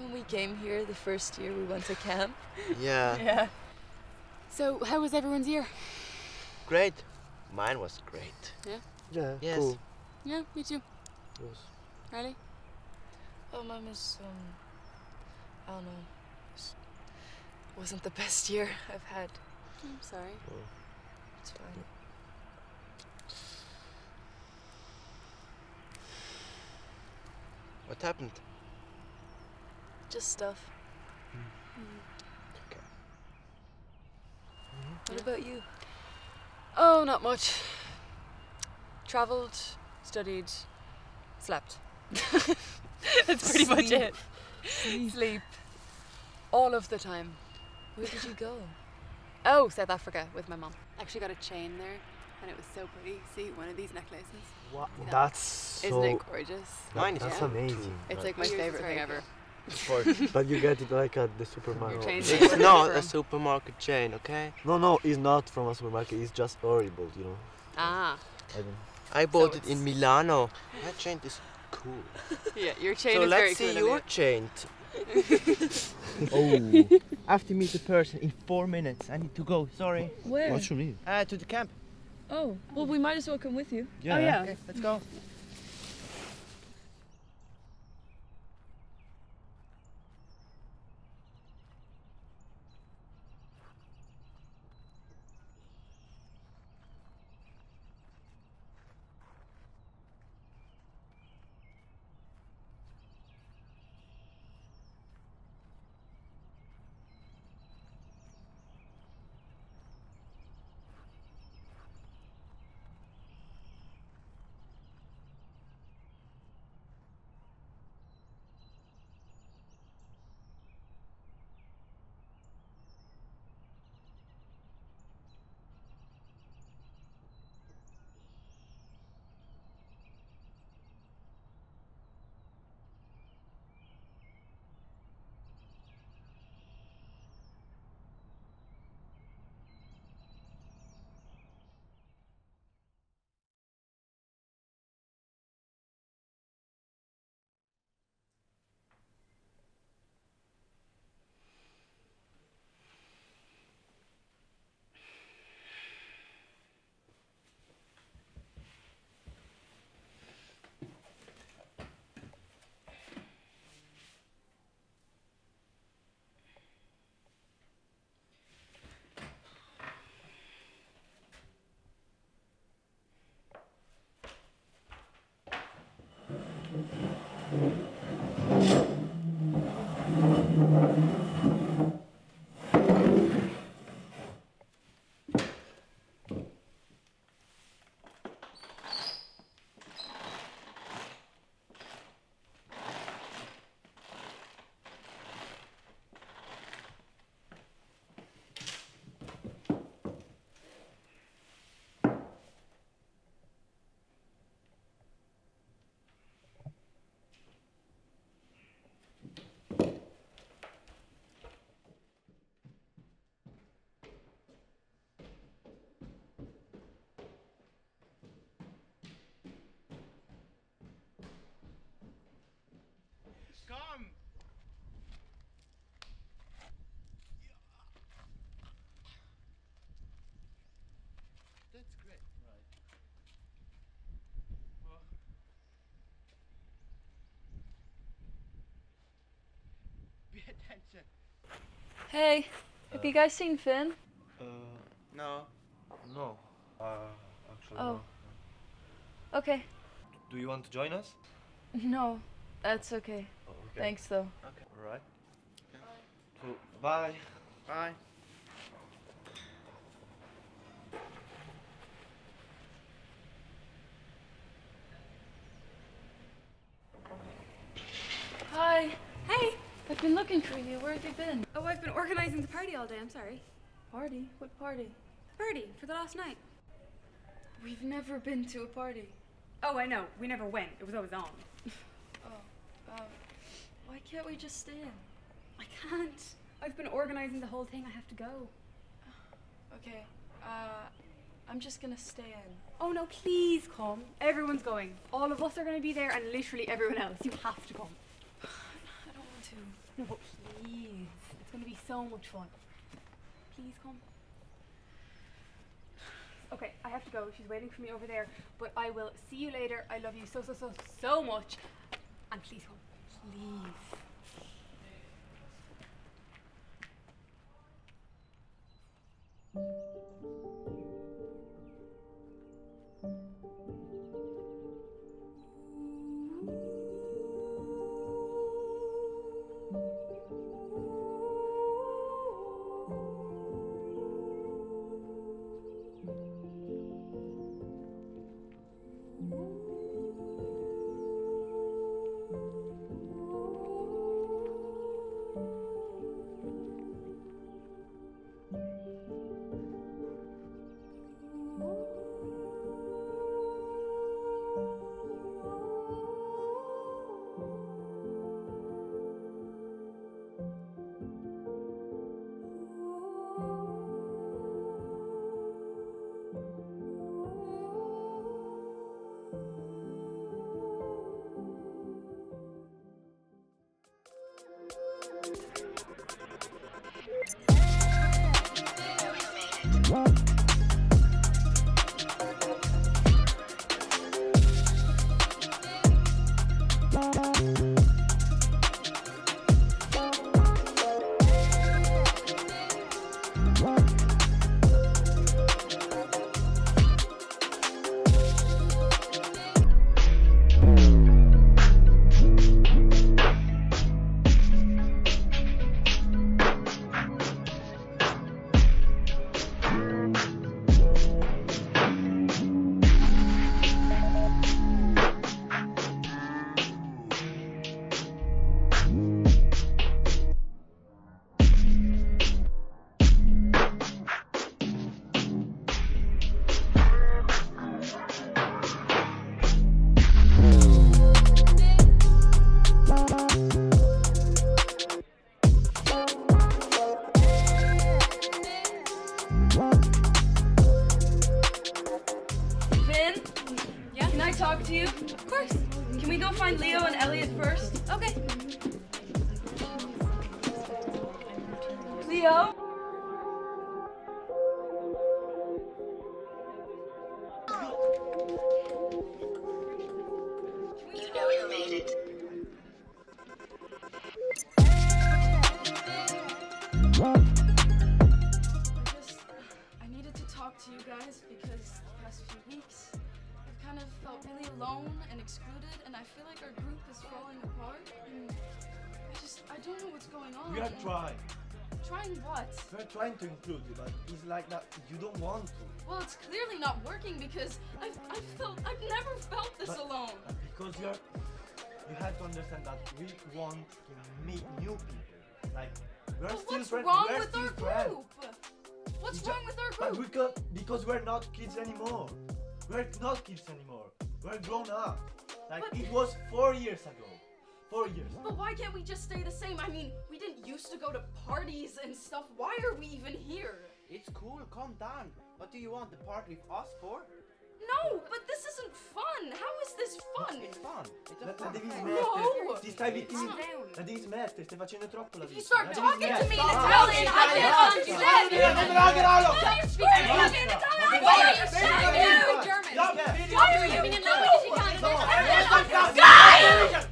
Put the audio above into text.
when we came here the first year we went to camp? Yeah, Yeah. So, how was everyone's year? great. Mine was great. Yeah, Yes. cool. Yeah, me too. Yes. Riley? Oh, mine was, um, I don't know. Wasn't the best year I've had. I'm sorry. It's fine. What happened? Just stuff. Okay. Mm-hmm. What about you? Oh, not much. Travelled, studied, slept. That's pretty much it. Sleep. All of the time. Where did you go? Oh, South Africa with my mum. Actually got a chain there and it was so pretty. See, one of these necklaces. What? Yeah. That's so. Isn't it gorgeous? that- Mine is that's Yeah. amazing. It's like my favourite very thing good. ever. For but you get it like at the supermarket. it's Where is it not a supermarket chain, okay? No, no, it's not from a supermarket. It's just horrible, you know. Ah. I. I bought it in Milano. That chain is cool. Yeah, your chain so is very cool. let's see cool. your chain. Oh, I have to meet the person in four minutes. I need to go. Sorry. Where? you mean? Uh, to the camp. Oh, well, we might as well come with you. Yeah. yeah. Okay, let's go. Pay. Hey, have you guys seen Finn? Uh, no. No. Uh, actually. Oh. no. Okay. Do you want to join us? No, that's okay. Oh, okay. Thanks, though. Okay. All right. So, bye. Bye. Hi. Hey! I've been looking for you. Where have you been? Oh, I've been organising the party all day, I'm sorry. Party? What party? Party for the last night. We've never been to a party. Oh, I know. We never went. It was always on. Oh, um, why can't we just stay in? I can't. I've been organising the whole thing. I have to go. Okay, uh, I'm just gonna stay in. Oh no, please come. Everyone's going. All of us are going to be there and literally everyone else. You have to come. I don't want to. No, but please. It's going to be so much fun. Please come. Okay, I have to go. She's waiting for me over there. But I will see you later. I love you so, so, so, so much. And please come. Please. Finn? Yeah? Talk to you? Of course. Can we go find Leo and Elliot first? Okay. Leo? Talk to you guys because the past few weeks I've kind of felt really alone and excluded and I feel like our group is falling apart and I just I don't know what's going on. We are trying. Trying what? We're trying to include you, but it's like that you don't want to. Well, it's clearly not working because I've I've felt I've never felt this But- alone. But because you're you have to understand that we want to meet new people. Like we're But still what's friends. wrong we're with our friends. group? What's It's wrong with our But group? because because we're not kids anymore. We're not kids anymore. We're grown up. Like But- it was four years ago. Four years. But why can't we just stay the same? I mean, we didn't used to go to parties and stuff. Why are we even here? It's cool, calm down. What do you want? The party with us for? No, but this isn't fun. How is this fun? It's fun. It's a La, la fun devi smettere. No! Ti stai vittim- down. La devi smettere, stai facendo troppo la If you start talking to me in. Italian, I can't understand you. Why are you screaming at me in Italian? Why are you shouting you? German. Why are you Speaking in languages you can't understand. Guys!